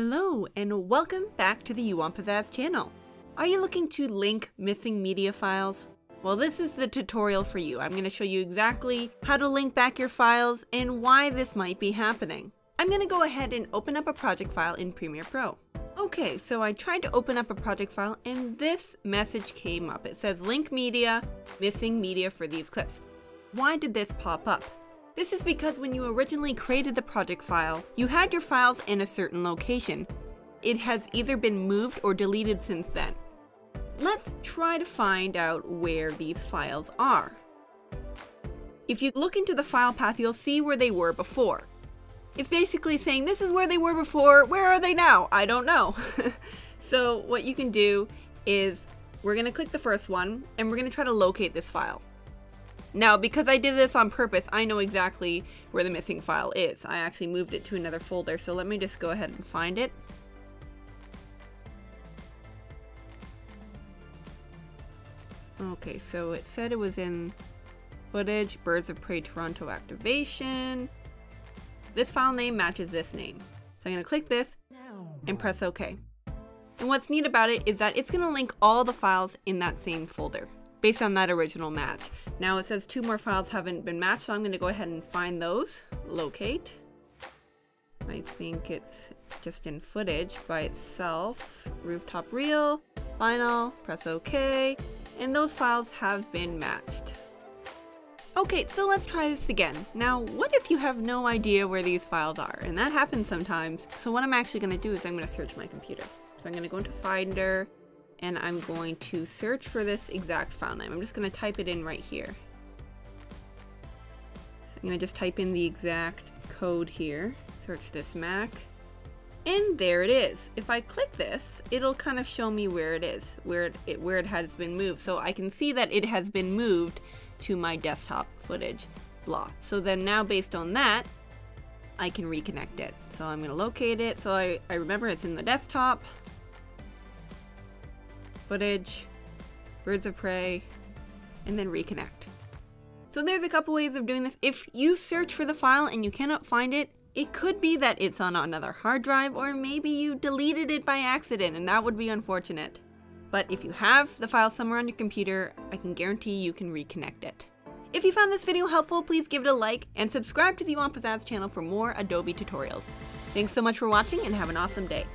Hello and welcome back to the You Want Pizzazz channel. Are you looking to link missing media files? Well this is the tutorial for you. I'm going to show you exactly how to link back your files and why this might be happening. I'm going to go ahead and open up a project file in Premiere Pro. Okay, so I tried to open up a project file and this message came up. It says link media, missing media for these clips. Why did this pop up? This is because when you originally created the project file, you had your files in a certain location. It has either been moved or deleted since then. Let's try to find out where these files are. If you look into the file path, you'll see where they were before. It's basically saying this is where they were before, where are they now? I don't know. so what you can do is we're gonna click the first one and we're gonna try to locate this file. Now, because I did this on purpose, I know exactly where the missing file is. I actually moved it to another folder, so let me just go ahead and find it. Okay, so it said it was in footage, Birds of Prey Toronto activation. This file name matches this name. So I'm gonna click this and press OK. And what's neat about it is that it's gonna link all the files in that same folder based on that original match. Now it says two more files haven't been matched, so I'm going to go ahead and find those. Locate. I think it's just in footage by itself. Rooftop reel, final, press OK, and those files have been matched. Okay, so let's try this again. Now, what if you have no idea where these files are? And that happens sometimes. So what I'm actually going to do is I'm going to search my computer. So I'm going to go into Finder, and I'm going to search for this exact file name. I'm just going to type it in right here. I'm going to just type in the exact code here, search this Mac, and there it is. If I click this, it'll kind of show me where it is, where it, it, where it has been moved. So I can see that it has been moved to my desktop footage, blah. So then now based on that, I can reconnect it. So I'm going to locate it. So I, I remember it's in the desktop footage, birds of prey, and then reconnect. So there's a couple ways of doing this. If you search for the file and you cannot find it, it could be that it's on another hard drive or maybe you deleted it by accident and that would be unfortunate. But if you have the file somewhere on your computer, I can guarantee you can reconnect it. If you found this video helpful, please give it a like and subscribe to the Want channel for more Adobe tutorials. Thanks so much for watching and have an awesome day.